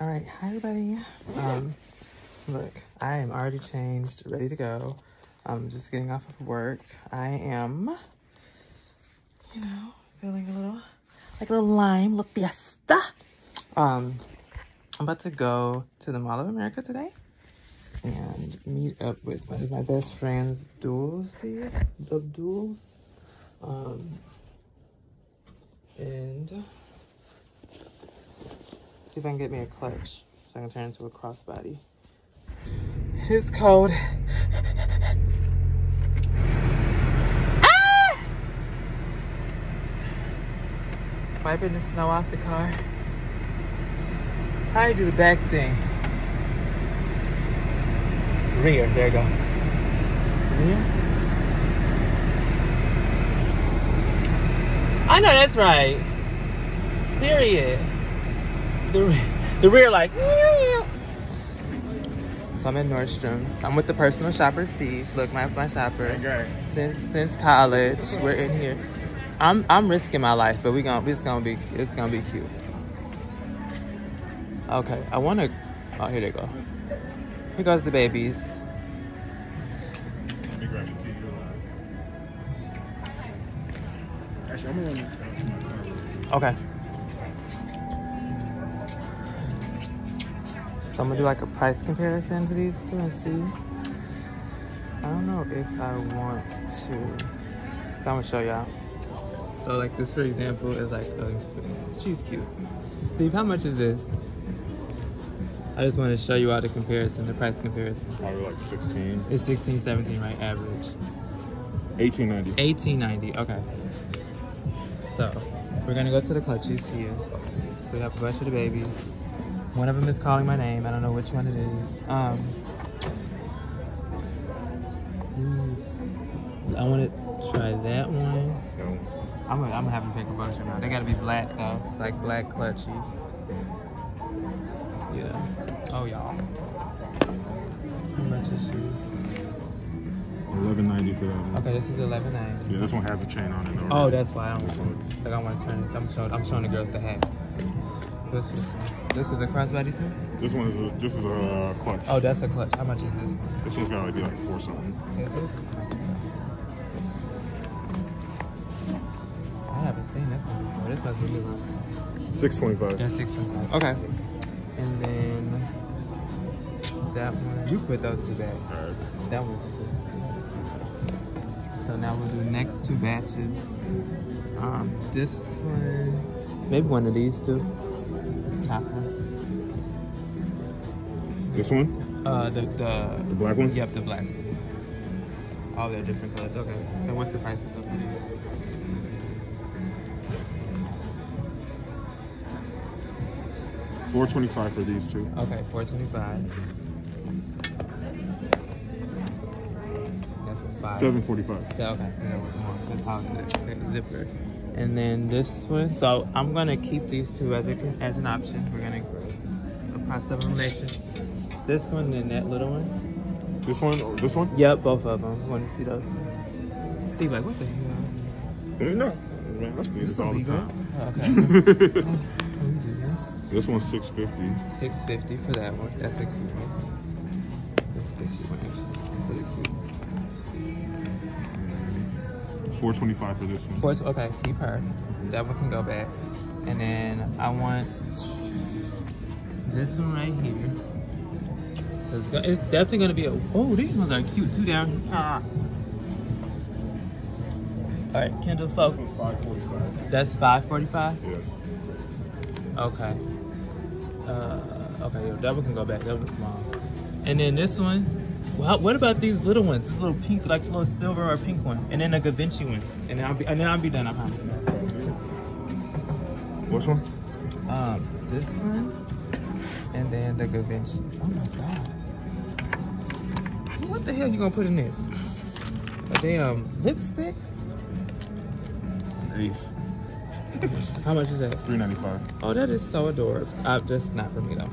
All right, hi everybody. Um, look, I am already changed, ready to go. I'm just getting off of work. I am, you know, feeling a little like a little lime, little fiesta. Um, I'm about to go to the Mall of America today and meet up with one of my best friends, Duels of Duels. Um, and see if I can get me a clutch so I can turn into a crossbody. It's cold. ah! Wiping the snow off the car. How do you do the back thing? Rear, there you go. Rear? I know that's right. Period. The, the rear like. So I'm in Nordstrom's. I'm with the personal shopper, Steve. Look, my my shopper. Okay. Since since college, we're in here. I'm I'm risking my life, but we gonna it's gonna be it's gonna be cute. Okay, I wanna. Oh, here they go. Here goes the babies. Let So I'm gonna do like a price comparison to these two and see. I don't know if I want to. So I'm gonna show y'all. So like this, for example, is like uh, she's cute. Steve, how much is this? I just want to show you all the comparison, the price comparison. Probably like 16. It's 16, 17, right? Average. 1890. 1890. Okay. So we're gonna go to the clutches here. So we have a bunch of the babies. One of them is calling my name. I don't know which one it is. Um. I want to try that one. No. I'm gonna, I'm gonna have to pick a bunch of them. They gotta be black though, like black clutchy. Yeah. Oh y'all. How much is she? 1190 for that one. Okay, this is 11.90. Yeah, this one has a chain on it. Oh, already. that's why I don't like I want to turn it. I'm showing I'm showing the girls the hat. What's this one? This is a crossbody too? This one is a, this is a clutch. Oh, that's a clutch. How much is this? This one's gotta be like four something. Is it? I haven't seen this one before. This must be new. 625. That's six one five. Okay. And then that one. You put those two back. Alright. That was. So now we'll do next two batches. Um, this one, maybe one of these two. Top one. This one? Uh, the the The black ones? Yep, the black. All their different colors. Okay. And what's the prices of these? Four twenty-five for these two. Okay, four twenty-five. That's what five. Seven forty-five. So, okay, yeah, more, just how the, the zipper. And then this one. So I'm gonna keep these two as a as an option. We're gonna a process of elimination. This one and that little one. This one or this one? Yep, both of them. Want to see those? Steve, like, what the hell? No. Man, I see this all the time. Okay. Let this. This one's six fifty. Six fifty for that one. That's a cute one. This is a cute one actually. Really cute. Four twenty-five for this one. Four, okay, keep her. That one can go back. And then I want this one right here. It's, go- it's definitely gonna be a. Oh, these ones are cute too. Down. Ah. All right, Kendoll. So that's five forty-five. Yeah. Okay. Uh, okay, that one can go back. That one's small. And then this one. Well, what about these little ones? This little pink, like little silver or pink one, and then a Da Vinci one, and then I'll be, and then I'll be done. I promise. Which one? Um, this one, and then the Da Vinci. Oh my god! What the hell you gonna put in this? A damn lipstick? Ace. How much is that? Three ninety-five. Oh, that is so adorable. Uh, just not for me though.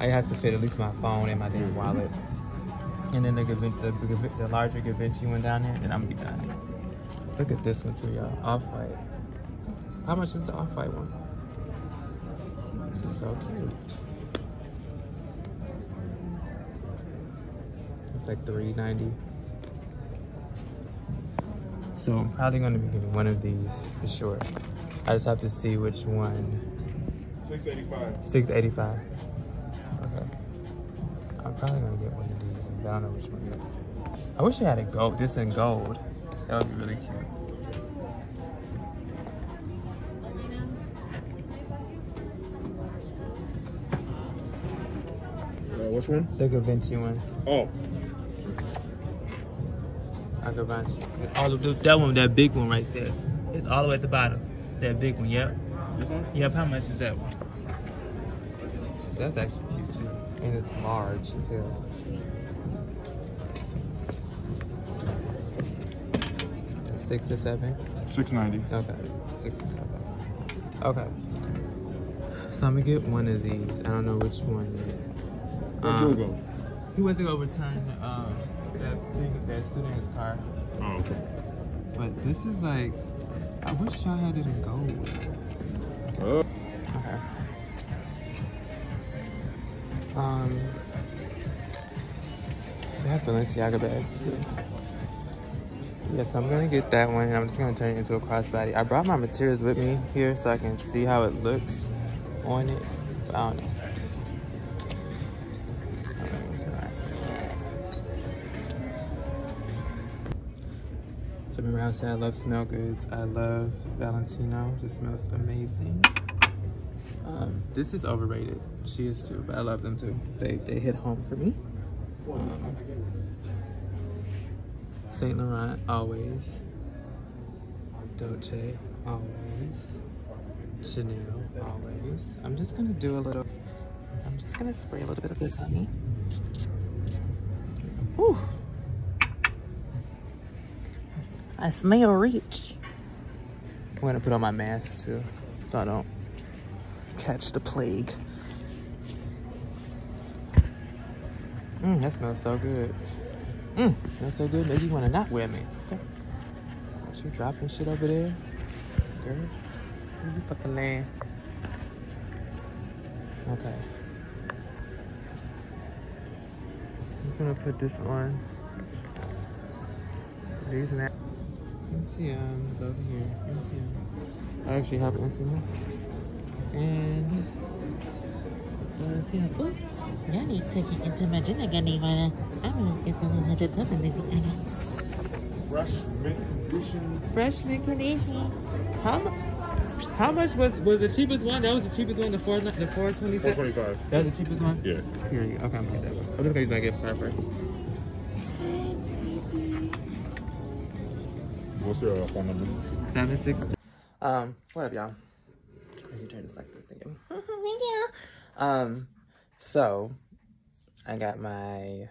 I have to fit at least my phone and my damn wallet. And then the, the, the, the larger Vinci one down there, and I'm gonna be done. Look at this one too, y'all. Off white. How much is the off white one? This is so cute. Like three ninety. So I'm probably gonna be getting one of these for sure. I just have to see which one. 685. Six eighty five. Okay. I'm probably gonna get one of these. I don't know which one yet. I wish I had a gold. This in gold. That would be really cute. Uh, which one? The Da Vinci one. Oh, I could buy you. All of the, that one, that big one right there. It's all the way at the bottom. That big one, yep. this one? Yep, how much is that one? That's actually cute too. And it's large as hell. Six to seven? 690. Okay. Six to seven. Okay. So I'm gonna get one of these. I don't know which one yet. Where'd Um, you go? He went to go return um, that thing, that student's car. Oh, okay. But this is like, I wish y'all had it in gold. Uh, Okay. Um, they have Balenciaga bags too. Yes, I'm gonna get that one and I'm just gonna turn it into a crossbody. I brought my materials with me here so I can see how it looks on it. But I don't know. I love smell goods? I love Valentino. It smells amazing. Um, this is overrated. She is too, but I love them too. They they hit home for me. Um, Saint Laurent always. Dolce always. Chanel always. I'm just gonna do a little. I'm just gonna spray a little bit of this on me. Whew. I smell rich. I'm gonna put on my mask too, so I don't catch the plague. Mmm, that smells so good. Mmm, smells so good. Maybe you wanna not wear me. Okay. Oh, she dropping shit over there, girl. Where you fucking land? Okay. I'm gonna put this on. These that. Let me see, it's over here. See. um, I actually have me. And taking into my again, Ivana. I'm gonna get the one hundred thousand this Ivana. fresh mint condition. condition. How much? How much was was the cheapest one? That was the cheapest one. The four the four twenty six. 425. That was the cheapest one. Yeah. Period. Okay, I'm gonna get that one. I'm just gonna use my gift card first. What's your uh, phone number? Seven six. Um, what up, y'all? Let me trying to suck this again. Thank you. Um, so I got my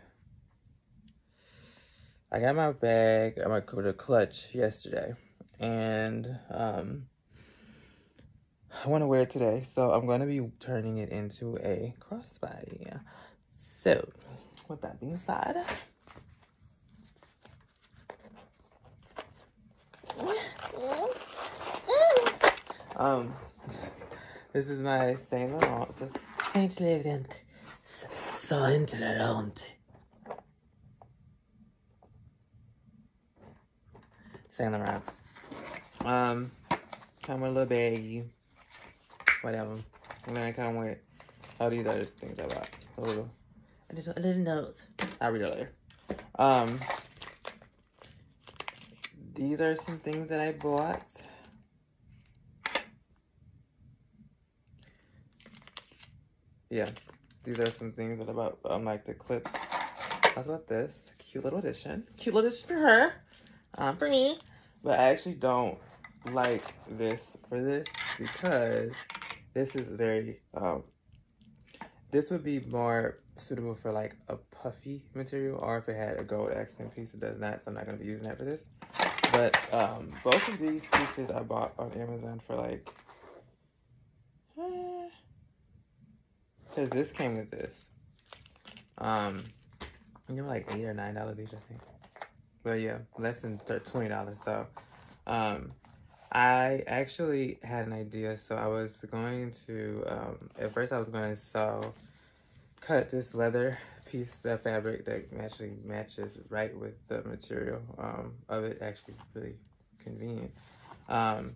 I got my bag, I my the clutch yesterday, and um, I want to wear it today, so I'm going to be turning it into a crossbody. So, with that being said. Um, this is my Saint Laurent. Saint Laurent. Saint Laurent. Saint Laurent. Um, come with a little baggie. Whatever. And then I come with all these other things I bought. A little. A little, a little nose. I'll read it later. Um, these are some things that I bought. Yeah, these are some things that I bought. Um, like the clips. Was about this cute little addition. Cute little addition for her. Um, for me. But I actually don't like this for this because this is very um this would be more suitable for like a puffy material or if it had a gold accent piece it does not so i'm not going to be using that for this but um both of these pieces i bought on amazon for like because this came with this um you know like eight or nine dollars each i think but yeah less than twenty dollars so um I actually had an idea, so I was going to. Um, at first, I was going to sew, cut this leather piece, that fabric that actually matches right with the material um, of it. Actually, really convenient. Um,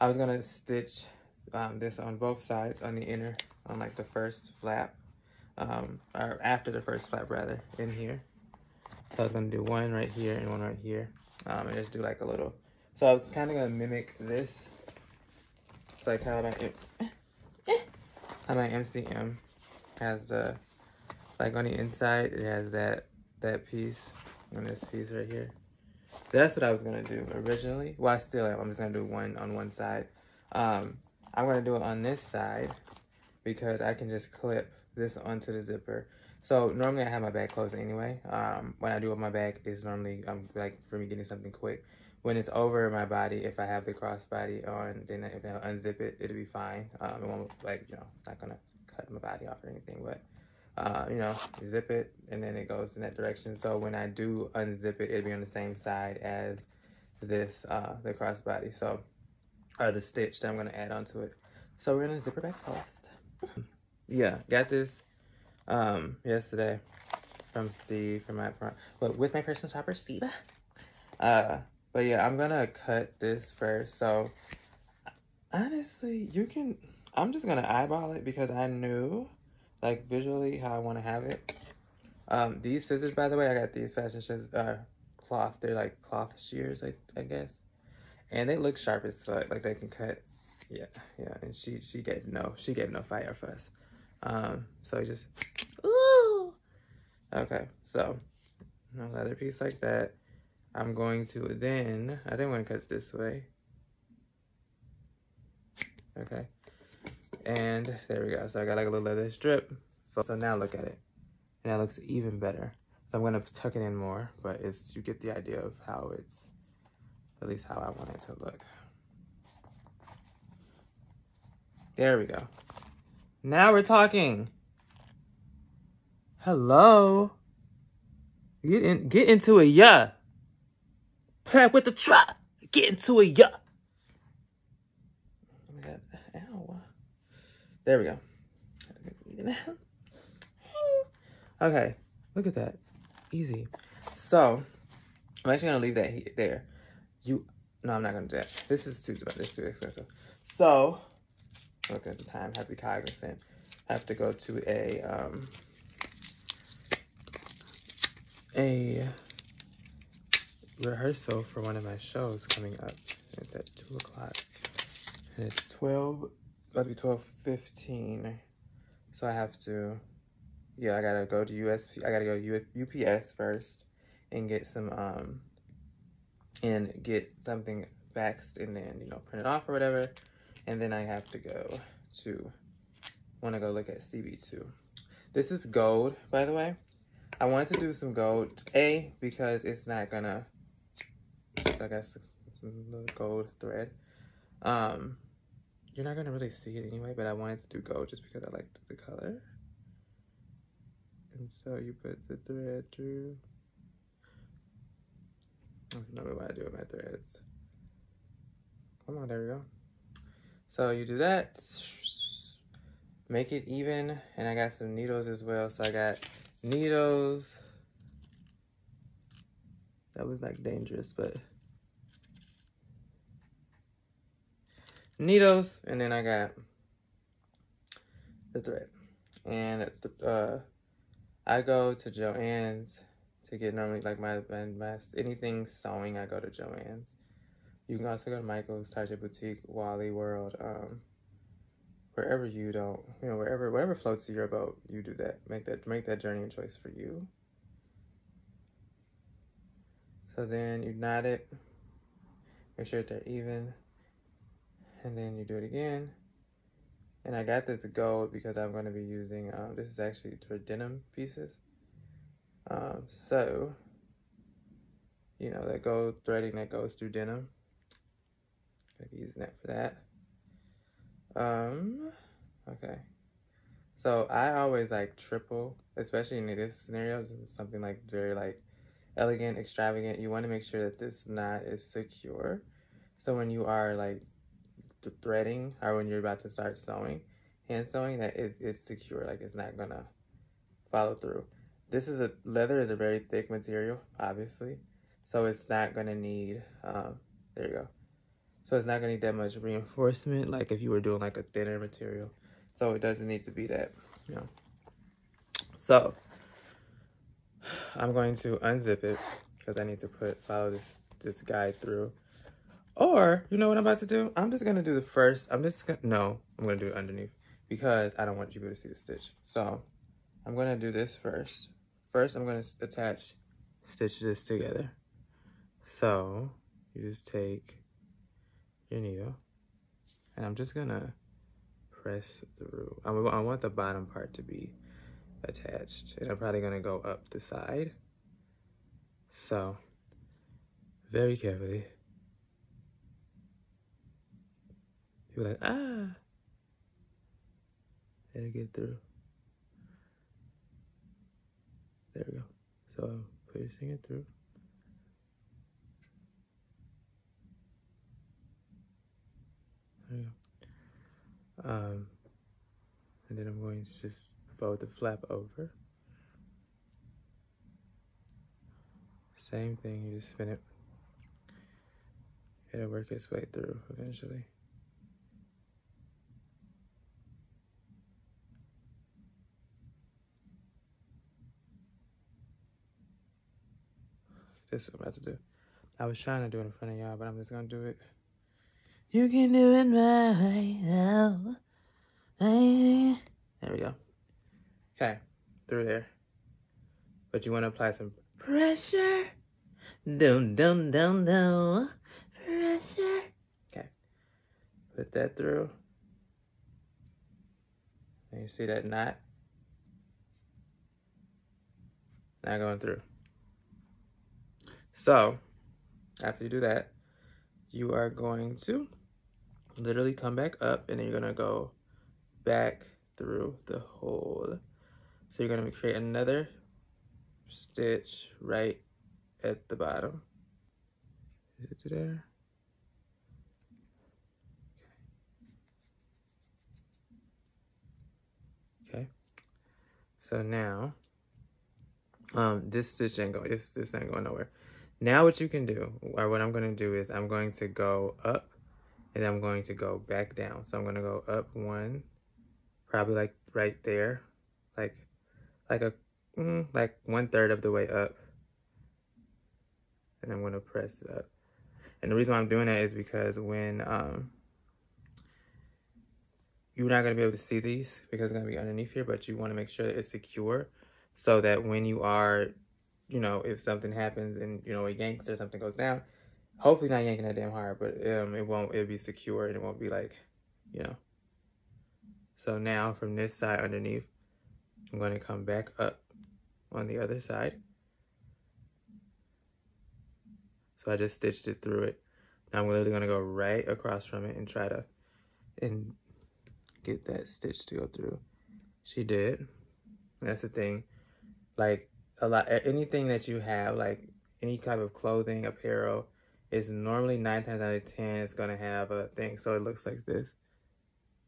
I was gonna stitch um, this on both sides on the inner, on like the first flap, um, or after the first flap rather, in here. So I was gonna do one right here and one right here, um, and just do like a little. So I was kind of gonna mimic this. So like how my how my MCM has the like on the inside it has that that piece and this piece right here. That's what I was gonna do originally. Well, I still am. I'm just gonna do one on one side. Um, I'm gonna do it on this side because I can just clip this onto the zipper. So normally I have my bag closed anyway. Um, when I do it, my bag is normally um like for me getting something quick. When it's over my body, if I have the crossbody on, then if I unzip it, it'll be fine. Um, it won't like you know not gonna cut my body off or anything, but uh, you know, zip it and then it goes in that direction. So when I do unzip it, it'll be on the same side as this, uh, the crossbody. So, or the stitch that I'm gonna add onto it. So we're gonna zip it back closed. yeah, got this um, yesterday from Steve, from my, from, well, with my personal shopper, Steve. Uh, but yeah, I'm gonna cut this first. So honestly, you can, I'm just gonna eyeball it because I knew like visually how I want to have it. Um, these scissors, by the way, I got these fashion scissors, uh, cloth. They're like cloth shears, I, I guess. And they look sharp as fuck, like they can cut. Yeah, yeah. And she she gave no, she gave no fire fuss. Um, so I just, ooh. Okay, so no leather piece like that. I'm going to then, I think I'm gonna cut it this way. Okay. And there we go. So I got like a little leather strip. So now look at it. And that looks even better. So I'm gonna tuck it in more, but it's you get the idea of how it's, at least how I want it to look. There we go. Now we're talking. Hello. Get in get into a yeah. Pack with the truck. Get into a yeah. Oh my god. Ow. There we go. Okay, look at that. Easy. So, I'm actually gonna leave that here, there. You, no, I'm not gonna do that. This is too, this is too expensive. So, looking at the time, have to be cognizant. Have to go to a, um, a rehearsal for one of my shows coming up. It's at 2 o'clock. And it's 12, about to be 12.15. So I have to, yeah, I gotta go to USP, I gotta go U, UPS first and get some, um, and get something faxed and then, you know, print it off or whatever. And then I have to go to, wanna go look at CB2. This is gold, by the way. I wanted to do some gold, A, because it's not gonna, I guess, gold thread. Um, you're not gonna really see it anyway, but I wanted to do gold just because I liked the color. And so you put the thread through. That's another way I do it with my threads. Come on, there we go. So you do that, make it even, and I got some needles as well. So I got needles. That was like dangerous, but needles, and then I got the thread. And uh, I go to Joann's to get normally like my, my, anything sewing. I go to Joann's. You can also go to Michael's, Target Boutique, Wally World, um, wherever you don't, you know, wherever whatever floats your boat, you do that. Make that make that journey and choice for you. So then you knot it. Make sure they're even and then you do it again. And I got this gold because I'm going to be using, um, this is actually for denim pieces. Um, so, you know, that gold threading that goes through denim. Gonna be using that for that. Um, okay. So I always like triple, especially in this scenario, something like very like elegant, extravagant. You want to make sure that this knot is secure. So when you are like the threading or when you're about to start sewing, hand sewing, that it's, it's secure, like it's not gonna follow through. this is a leather is a very thick material, obviously, so it's not gonna need. Um, there you go. So it's not gonna need that much reinforcement, like if you were doing like a thinner material. So it doesn't need to be that, you know. So I'm going to unzip it because I need to put follow this this guide through. Or you know what I'm about to do? I'm just gonna do the first. I'm just gonna no. I'm gonna do it underneath because I don't want you to see the stitch. So I'm gonna do this first. First, I'm gonna attach, stitch this together. So you just take your needle and I'm just gonna press through. I want the bottom part to be attached and I'm probably gonna go up the side. So very carefully. You're like, ah, it'll get through. There we go. So pushing it through. There you go. Um, and then I'm going to just fold the flap over. Same thing, you just spin it. It'll work its way through eventually. This is what I'm about to do. I was trying to do it in front of y'all, but I'm just gonna do it. You can do it my way oh, now. There we go. Okay, through there. But you want to apply some pressure. Dum dum dum dum. Pressure. Okay. Put that through. And you see that knot? Not going through. So, after you do that, you are going to literally come back up and then you're going to go back through the hole. So you're going to create another stitch right at the bottom. Is it there? Okay. Okay. So now, um, this stitch ain't going, this, this ain't going nowhere. Now what you can do, or what I'm going to do is I'm going to go up and I'm going to go back down. So I'm going to go up one, probably like right there, like, like a, mm, like one third of the way up. And I'm going to press it up. And the reason why I'm doing that is because when, um, you're not going to be able to see these because it's going to be underneath here, but you want to make sure that it's secure so that when you are you know, if something happens and, you know, it yanks or something goes down, hopefully not yanking that damn hard, but um, it won't, it'll be secure and it won't be like, you know. So now from this side underneath, I'm going to come back up on the other side. So I just stitched it through it. Now I'm literally going to go right across from it and try to and get that stitch to go through. She did. That's the thing. Like, a lot anything that you have like any type of clothing apparel is normally nine times out of ten it's going to have a thing. So it looks like this.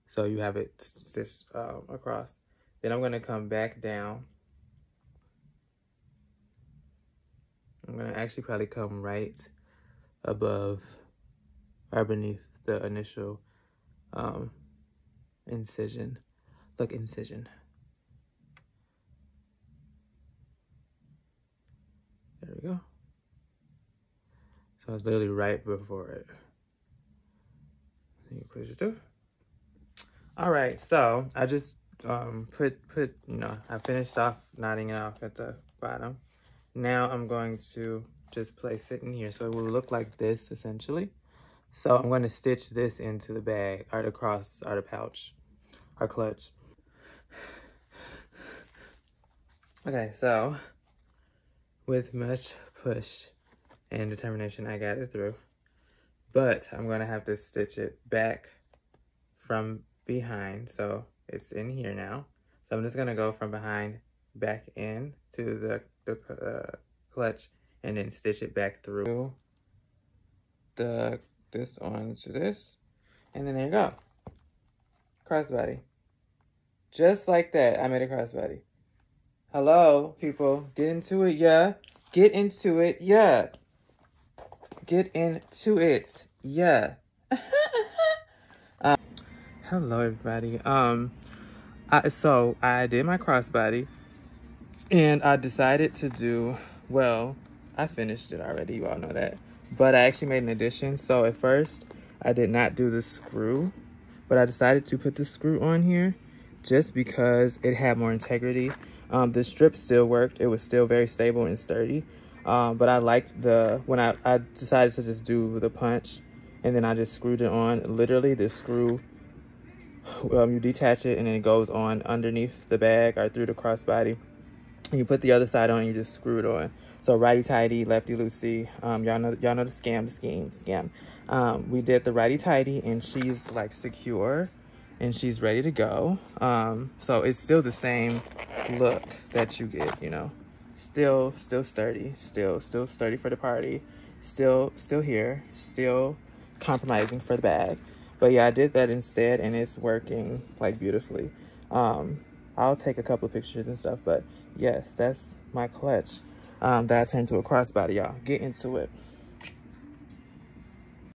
So you have it stitched um, across. Then i'm going to come back down. I'm to actually probably come right above or beneath the initial um, incision. Look incision There we go. So it's literally right before it. You. All right, so I just um, put, put, you know, I finished off knotting it off at the bottom. Now I'm going to just place it in here. So it will look like this essentially. So I'm going to stitch this into the bag or the cross or the pouch or clutch. Okay, so with much push and determination, I got it through. But I'm going to have to stitch it back from behind. So it's in here now. So I'm just going to go from behind back in to the, the uh, clutch and then stitch it back through the this onto this. And then there you go. Crossbody. Just like that, I made a crossbody. Hello, people. Get into it, yeah. Get into it, yeah. Get into it, yeah. um, hello, everybody. Um, I, so I did my crossbody, and I decided to do well. I finished it already. You all know that, but I actually made an addition. So at first, I did not do the screw, but I decided to put the screw on here just because it had more integrity. Um, the strip still worked. It was still very stable and sturdy. Um, but I liked the, when I, I decided to just do the punch and then I just screwed it on. Literally the screw, um, you detach it and then it goes on underneath the bag or through the crossbody. And you put the other side on and you just screw it on. So righty tighty, lefty loosey. Um, y'all know y'all know the scam, the scheme, scam. Um, we did the righty tighty and she's like secure and she's ready to go. Um, so it's still the same look that you get, you know. Still still sturdy still still sturdy for the party still still here still compromising for the bag. But yeah i did that instead and it's working like beautifully. Um i'll take a couple of pictures and stuff but yes that's my clutch um that i turned to a crossbody y'all. Get into it